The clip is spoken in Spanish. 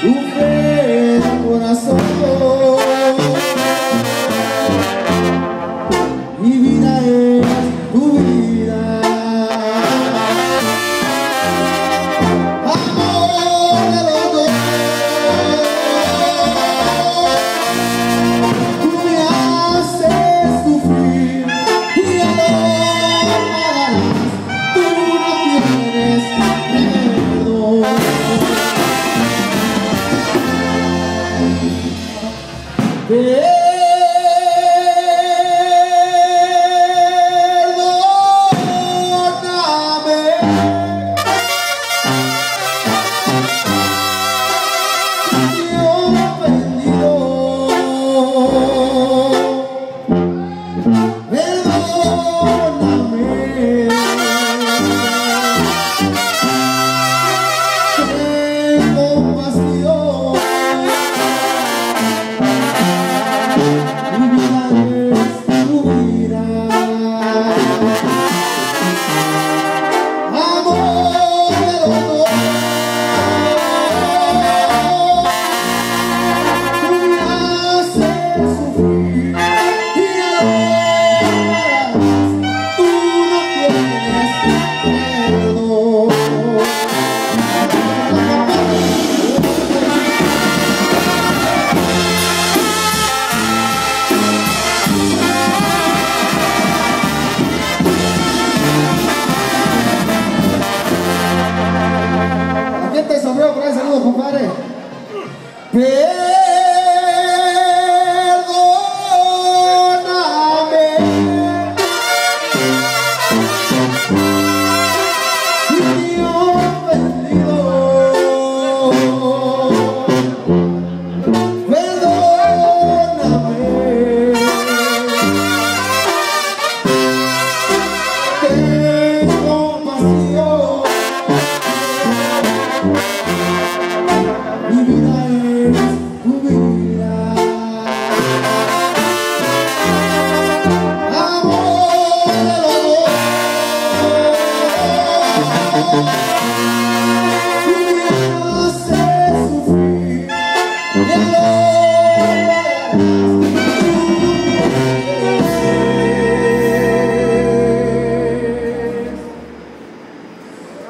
tu fe en el corazón. Yeah. Santiago, saludos, compadre.